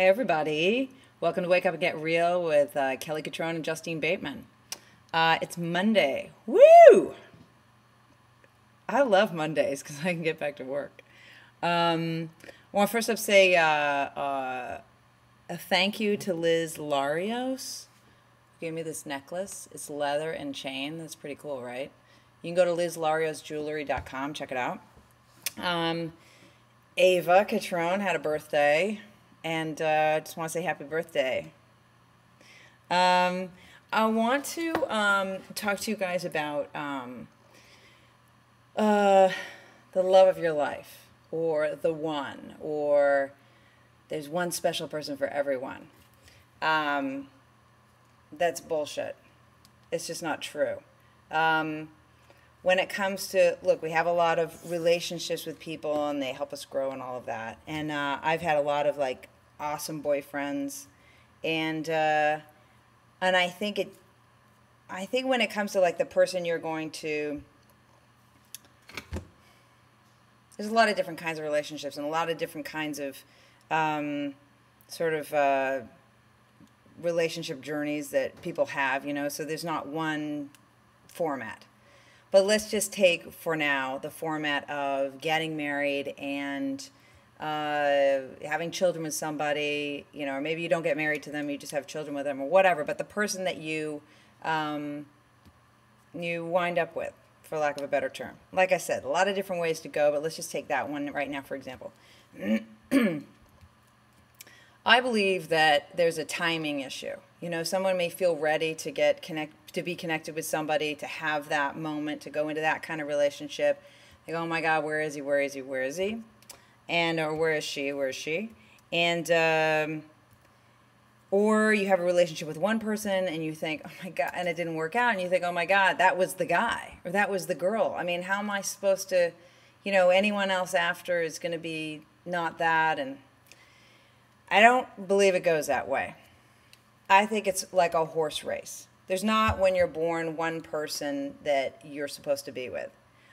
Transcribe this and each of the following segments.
Hey, everybody. Welcome to Wake Up and Get Real with uh, Kelly Cutrone and Justine Bateman. Uh, it's Monday. Woo! I love Mondays because I can get back to work. Um, to first up say uh, uh, a thank you to Liz Larios. Gave me this necklace. It's leather and chain. That's pretty cool, right? You can go to lizlariosjewelry.com, check it out. Um, Ava Cutrone had a birthday and I uh, just want to say happy birthday. Um, I want to um, talk to you guys about um, uh, the love of your life, or the one, or there's one special person for everyone. Um, that's bullshit. It's just not true. Um, when it comes to look we have a lot of relationships with people and they help us grow and all of that and uh, i've had a lot of like awesome boyfriends. And uh, and i think it i think when it comes to like the person you're going to there's a lot of different kinds of relationships and a lot of different kinds of um, sort of uh, relationship journeys that people have you know? So there's not one format. But let's just take for now the format of getting married and uh, having children with somebody, you know, or maybe you don't get married to them, you just have children with them or whatever. But the person that you um, you wind up with, for lack of a better term. Like I said, a lot of different ways to go, but let's just take that one right now, for example. I believe that there's a timing issue. You know, someone may feel ready to get connect to be connected with somebody, to have that moment, to go into that kind of relationship. They go, oh my God, where is he? Where is he? Where is he? And or where is she? Where is she? And um, or you have a relationship with one person and you think, oh my God, and it didn't work out, and you think, oh my God, that was the guy or that was the girl. I mean, how am I supposed to, you know, anyone else after is going to be not that and I don't believe it goes that way. I think it's like a horse race. There's not when you're born one person that you're supposed to be with.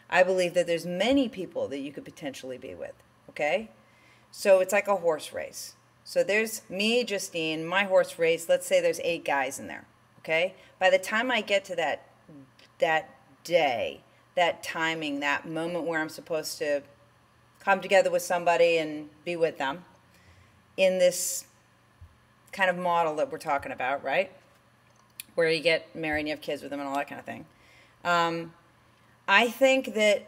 I believe that there's many people that you could potentially be with, okay? So it's like a horse race. So there's me, Justine, my horse race. Let's say there's eight guys in there, okay? By the time I get to that that day, that timing, that moment where I'm supposed to come together with somebody and be with them, in this kind of model that we're talking about, right? Where you get married and you have kids with them and all that kind of thing. Um, I think that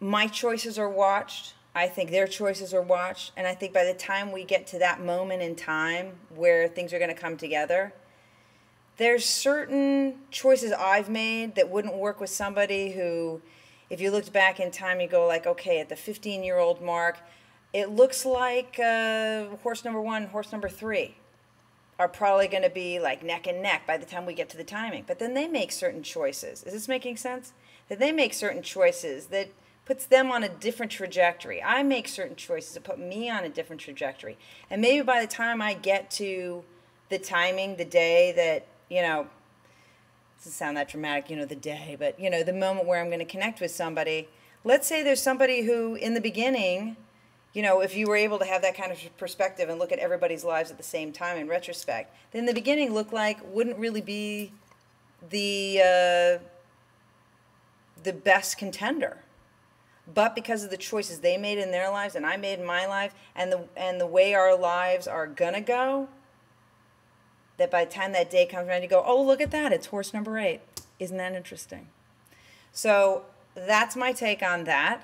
my choices are watched. I think their choices are watched. And I think by the time we get to that moment in time where things are going to come together, there's certain choices I've made that wouldn't work with somebody who, if you looked back in time, you go like, okay, at the 15 year old mark, it looks like uh, horse number one, horse number three are probably going to be like neck and neck by the time we get to the timing. But then they make certain choices. Is this making sense? That they make certain choices that puts them on a different trajectory. I make certain choices that put me on a different trajectory. And maybe by the time I get to the timing, the day that, you know, doesn't sound that dramatic, you know, the day, but, you know, the moment where I'm going to connect with somebody, let's say there's somebody who in the beginning you know, if you were able to have that kind of perspective and look at everybody's lives at the same time in retrospect, then the beginning looked like wouldn't really be the uh, the best contender. But because of the choices they made in their lives and I made in my life, and the and the way our lives are gonna go, that by the time that day comes around, you go, oh look at that, it's horse number eight. Isn't that interesting? So that's my take on that.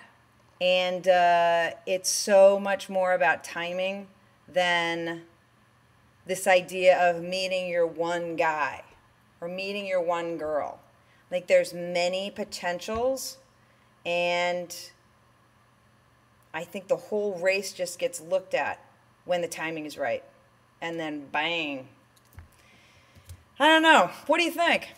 And uh, it's so much more about timing than this idea of meeting your one guy or meeting your one girl. Like there's many potentials and I think the whole race just gets looked at when the timing is right. And then bang. I don't know. What do you think?